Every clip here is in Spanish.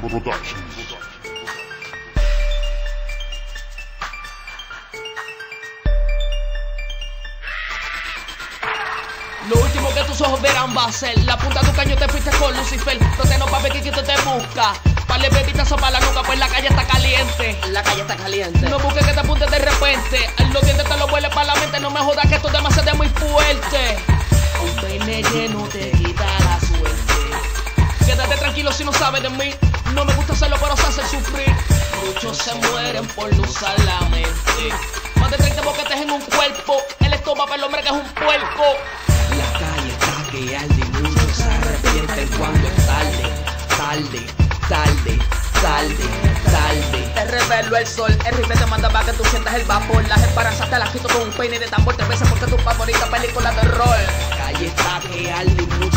Productions. Lo último que tus ojos verán va a ser La punta de tu caño te fuiste con Lucifer. No te no papi que te busca Vale bebitazo para la nuca pues la calle está caliente. La calle está caliente. No busques que te apuntes de repente. Los dientes te lo vuelve para la mente No me jodas que esto es demasiado muy fuerte. Un peine lleno te quita la suerte. Quédate tranquilo si no sabes de mí Pero se hace sufrir Muchos se mueren por no usar la mente Más de 30 boquetes en un cuerpo El estómago el hombre que es un puerco La calle está que arde y muchos se arrepienten cuando es tarde, tarde, tarde, tarde, tarde. Te revelo el sol, el rifle te manda para que tú sientas el vapor. Las esperanzas te las quito con un peine de tambor. Te beso porque tu favorita película de rol. La calle está que arde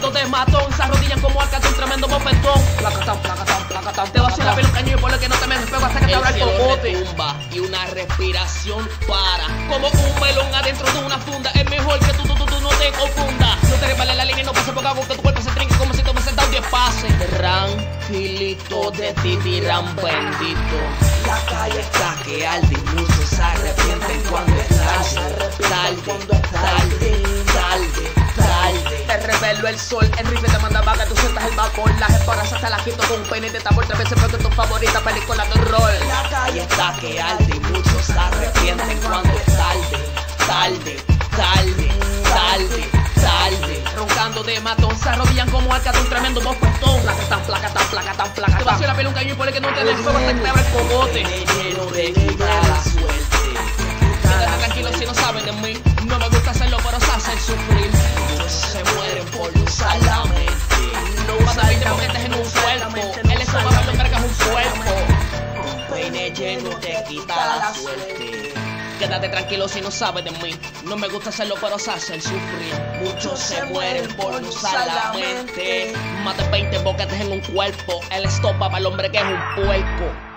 Roncando de matón, se arrodillan como arca de un tremendo bofetón. Placatán, placatán, placatán. Te vacila el caño y por que no te me despego hasta que te abra el cocote. y una respiración para. Como un melón adentro de una funda. Es mejor que tú, tú, tú, tú no te confundas. No te resbales la línea y no pases por acá porque tu cuerpo se trinque como si te hubieses dado 10 pases. Tranquilito de ti dirán bendito. La calle está que y muchos se arrepienten el sol, el rifle te manda que tú sientas el vapor. Las esperanzas te las quito con un peine de tambor. Tres veces porque tu favorita película de rol. La calle está que arde y muchos se arrepienten cuando es tarde, tarde, tarde, tarde, tarde. Roncando de matón, se arrodillan como arca de un tremendo bofetón. Placatán, placatán, placatán, Te placatán. Pues vacío la pelunca y por que no te den fuego te abra el cogote. lleno de quitar te quita la suerte. Quédate tranquilo si no sabes de mí. No me gusta hacerlo, pero se hace sufrir. Muchos se mueren por no usar la mente. Más de 20 boquetes en un cuerpo. El estopa para el hombre que es un puerco.